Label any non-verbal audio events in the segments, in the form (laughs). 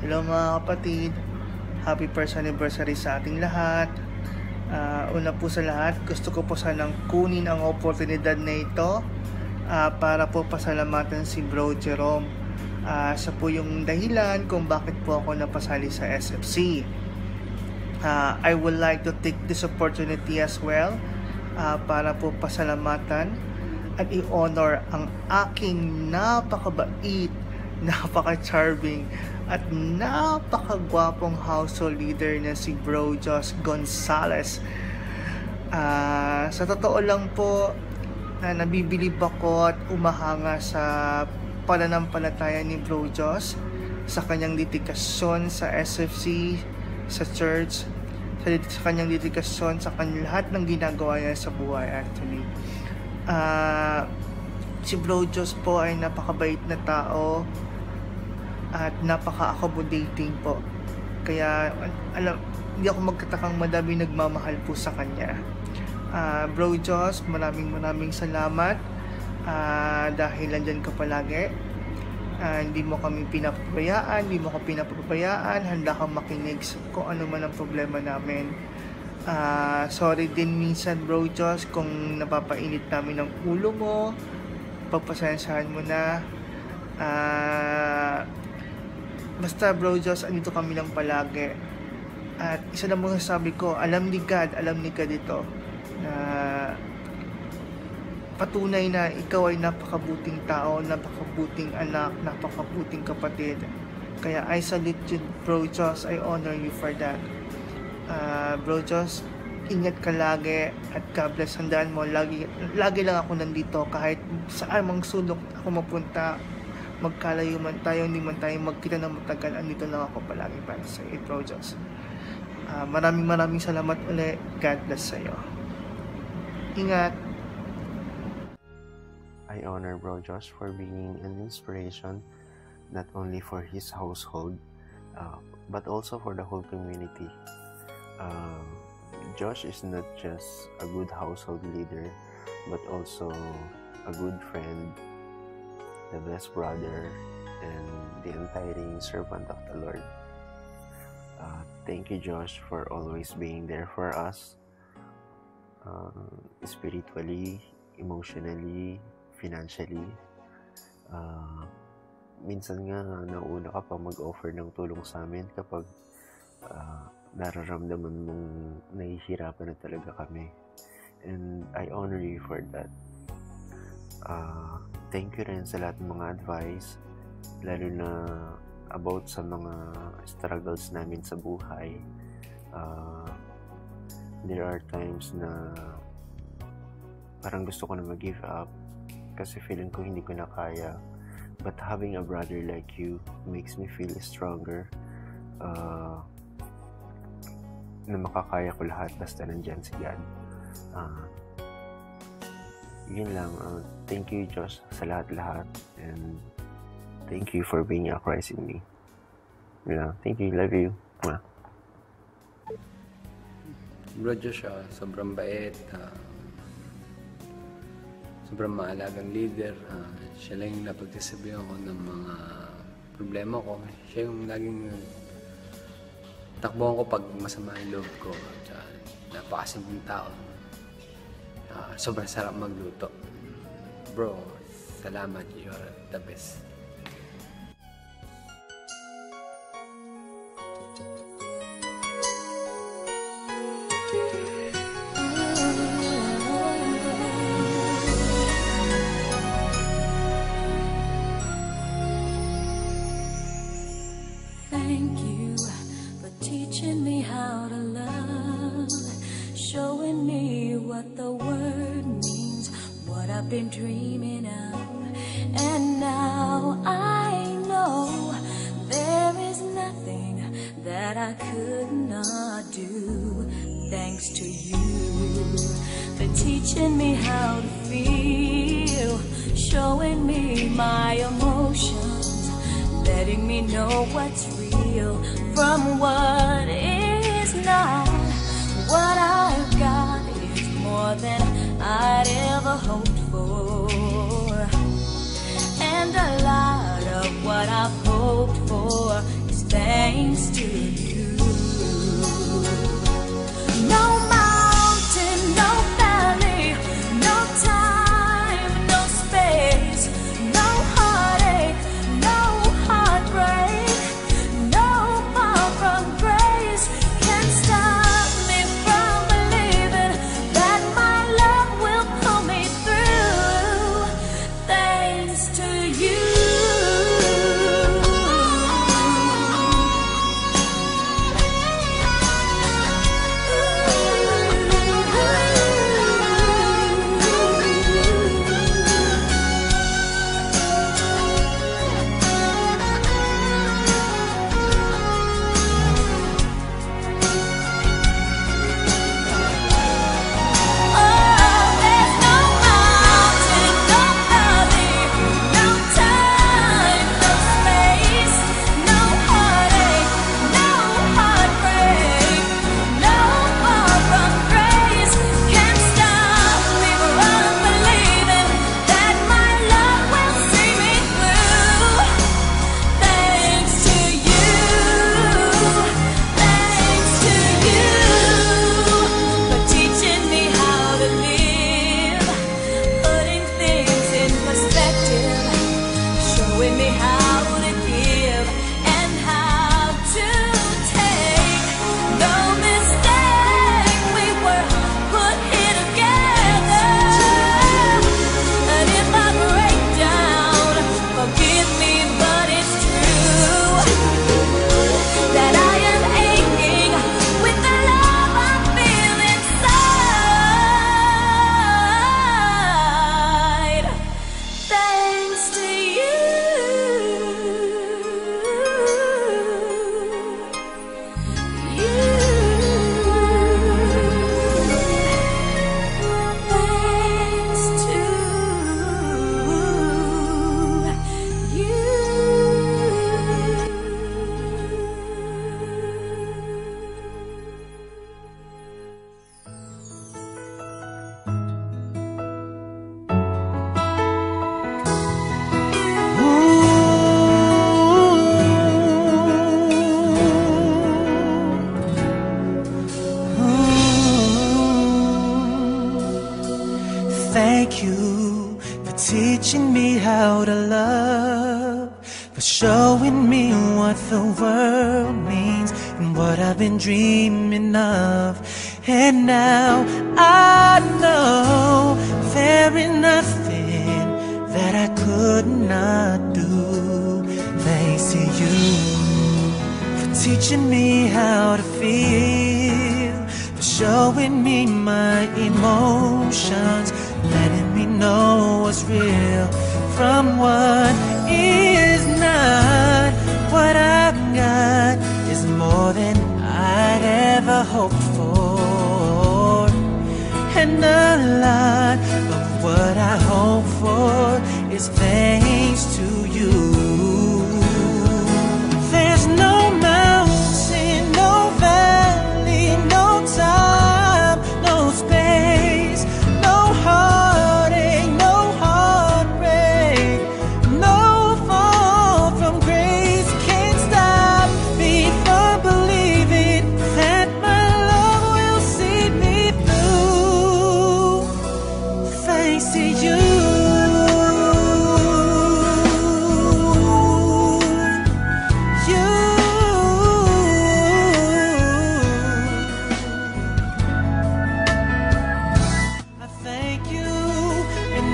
Hello mga kapatid, happy first anniversary sa ating lahat. Uh, una po sa lahat, gusto ko po sanang kunin ang oportunidad na ito uh, para po pasalamatan si Bro Jerome. Uh, sa po yung dahilan kung bakit po ako napasali sa SFC. Uh, I would like to take this opportunity as well uh, para po pasalamatan at i-honor ang aking napakabait, (laughs) napaka-charming at napakagwapong household leader na si Bro Josh Gonzales. Uh, sa totoo lang po, uh, nabibilib ako at umahanga sa pananampalataya ni Bro Josh sa kanyang dedikasyon sa SFC, sa church, sa, sa kanyang dedikasyon sa kanyang lahat ng ginagawa niya sa buhay actually. Uh, si Bro Josh po ay napakabait na tao at napaka-accommodating po. Kaya alam, hindi ako magkatakang madami nagmamahal po sa kanya. Uh, Bro Joss, maraming maraming salamat uh, dahil nandyan ka palagi. Uh, hindi mo kami pinapabayaan, hindi mo ka pinapabayaan, handa kang makinig kung ano man ang problema namin. Uh, sorry din minsan bro Joss kung napapainit namin ng ulo mo pagpasensahan mo na uh, Basta bro Diyos, andito kami lang palagi. At isa na mga sabi ko, alam ni God, alam ni God ito, na patunay na ikaw ay napakabuting tao, napakabuting anak, napakabuting kapatid. Kaya I salute you, bro Diyos. I honor you for that. Uh, bro Diyos, ingat ka lagi at God bless. Handaan mo, lagi, lagi lang ako nandito kahit saan mang sulok ako mapunta magkalayo man tayo, hindi man tayo magkita ng matagal, andito lang ako palagi para sa iyo, Josh. Uh, maraming maraming salamat ulit. God bless sa iyo. Ingat! I honor Bro Josh for being an inspiration not only for his household uh, but also for the whole community. Uh, Josh is not just a good household leader but also a good friend the best brother, and the untiring servant of the Lord. Uh, thank you, Josh, for always being there for us uh, spiritually, emotionally, financially. Uh, minsan nga nauna ka pa mag-offer ng tulong sa amin kapag uh, nararamdaman mong nahihirapan na talaga kami. And I honor you for that. Uh, thank you rin sa lahat ng mga advice, lalo na about sa mga struggles namin sa buhay. Uh, there are times na parang gusto ko na mag-give up kasi feeling ko hindi ko na kaya. But having a brother like you makes me feel stronger. Uh, na makakaya ko lahat basta nandyan si God. Uh, yun lang. Uh, thank you, Diyos, sa lahat-lahat. And thank you for being a Christ in me. Yeah, thank you. Love you. Mwah. Bro Joshua, sobrang bait. Uh, sobrang maalagang leader. Uh, siya lang yung napagsasabihan ko ng mga problema ko. Siya yung laging takbuhan ko pag masama yung loob ko. At, napakasimpleng tao uh, sobrang sarap magluto. Bro, salamat. You are the best. Thank Thanks to you. For teaching me how to feel, showing me my emotions, letting me know what's real from what love for showing me what the world means and what I've been dreaming of. And now I know there is nothing that I could not do. Thanks to you for teaching me how to feel, for showing me my emotions, letting me know what's real from what is not. What I've got is more than I'd ever hoped for. And a lot of what I hope for is thanks to you.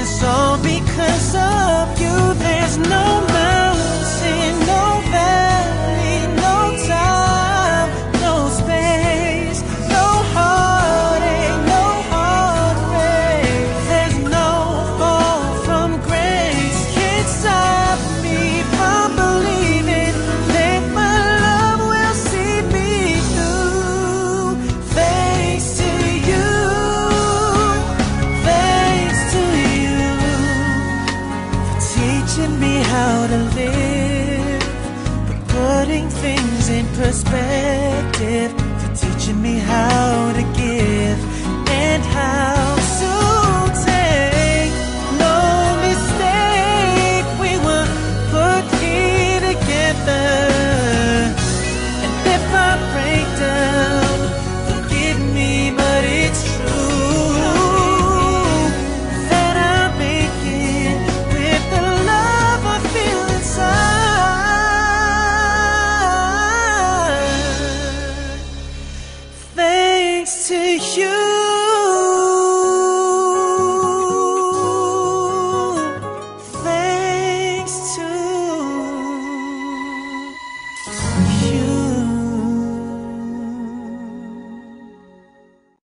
it's all because of you. There's no